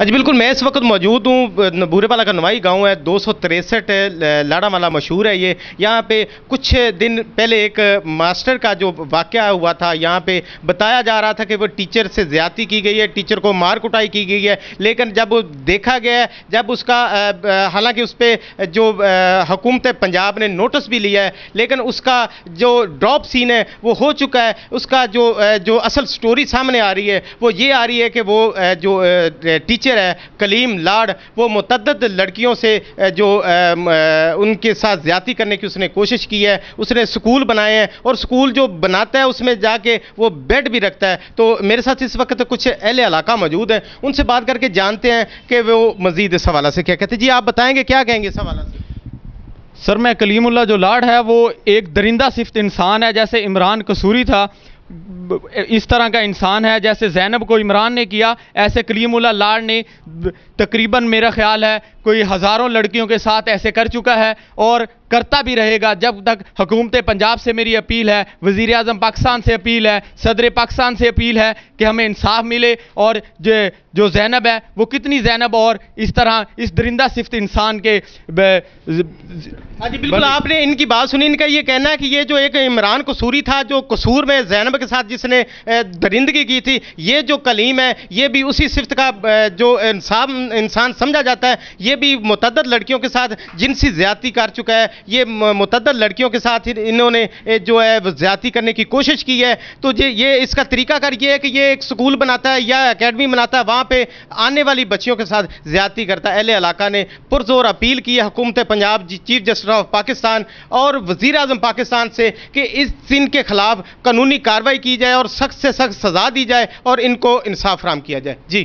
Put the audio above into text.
ہاں جی بالکل، میں اس وقت موجود ہوں۔ بورے پالا کا نوائی گاؤں ہے، دو سو تریسٹھ لاڑا مالا مشہور ہے یہ۔ یہاں پہ کچھ دن پہلے ایک ماسٹر کا جو واقعہ ہوا تھا، یہاں پہ بتایا جا رہا تھا کہ وہ ٹیچر سے زیادتی کی گئی ہے، ٹیچر کو مار کٹائی کی گئی ہے۔ لیکن جب دیکھا گیا ہے جب اس کا حالانکہ اس پہ جو حکومت پنجاب نے نوٹس بھی لیا ہے، لیکن اس کا جو ڈراپ سین ہے، وہ ہو چکا ہے۔ اس کا جو جو اصل سٹوری سامنے آ رہی ہے، وہ یہ آ رہی ہے کہ وہ جو ٹیچر ہے، کلیم لاڈ وہ متعدد لڑکیوں سے جو ان کے ساتھ زیادتی کرنے کی اس نے کوشش کی ہے، اس نے سکول بنائے ہیں اور سکول جو بناتا ہے، اس میں جا کے وہ بیڈ بھی رکھتا ہے۔ تو میرے ساتھ اس وقت کچھ اہل علاقہ موجود ہیں، ان سے بات کر کے جانتے ہیں کہ وہ مزید اس حوالہ سے کیا کہتے ہیں۔ جی آپ بتائیں گے، کیا کہیں گے اس حوالہ سے؟ سر، میں کلیم اللہ جو لاڈ ہے، وہ ایک درندہ صفت انسان ہے، جیسے عمران قصوری تھا۔ اس طرح کا انسان ہے جیسے زینب کو عمران نے کیا، ایسے کلیم اللہ لار نے تقریباً میرا خیال ہے کوئی ہزاروں لڑکیوں کے ساتھ ایسے کر چکا ہے اور کرتا بھی رہے گا۔ جب تک حکومت پنجاب سے میری اپیل ہے وزیر اعظم پاکستان سے اپیل ہے، صدر پاکستان سے اپیل ہے کہ ہمیں انصاف ملے اور جو زینب ہے، وہ کتنی زینب اور اس طرح اس درندہ صفت انسان کے ہاں جی بالکل آپ نے ان کی بات سنی۔ ان کا یہ کہنا ہے کہ یہ جو ایک عمران قصوری تھا، جو قصور میں زینب کے ساتھ جس نے درندگی کی تھی، یہ جو کلیم ہے، یہ بھی اسی صفت کا جو انصاف، انسان سمجھا جاتا ہے، یہ بھی متعدد لڑکیوں کے ساتھ جنسی زیادتی کر چکا ہے۔ یہ متعدد لڑکیوں کے ساتھ انہوں نے جو ہے زیادتی کرنے کی کوشش کی ہے۔ تو یہ اس کا طریقہ کار یہ ہے کہ یہ ایک سکول بناتا ہے یا اکیڈمی بناتا ہے وہاں پہ آنے والی بچیوں کے ساتھ زیادتی کرتا ہے۔ اہل علاقہ نے پرزور اپیل کی ہے حکومت Punjab ji, chief justice of Pakistan اور وزیر اعظم پاکستان سے کہ اس دن کے خلاف قانونی کاروائی کی جائے اور سخت سے سخت سزا دی جائے اور ان کو انصاف فراہم کیا جائے۔ جی۔